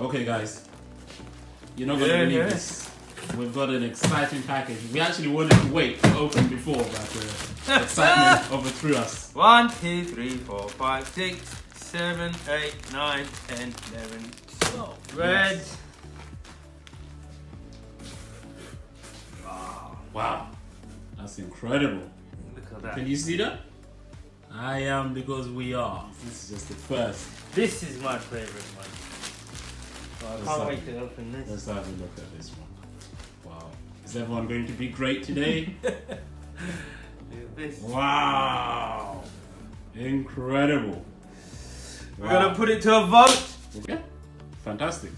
Okay, guys. You're not gonna Yeah, believe yeah. this. We've got an exciting package. We actually wanted to wait to open before, but uh, excitement overthrew us. One, two, three, four, five, six, seven, eight, nine, ten, eleven, twelve. Red. Yes. Wow, that's incredible. Look at that. Can you see that? I am because we are. This is just the first. This is my favorite one. I can't wait to open this. Let's have a look at this one. Wow. Is everyone going to be great today? Look at this. wow. Incredible. We're gonna put it to a vote. Okay. Fantastic.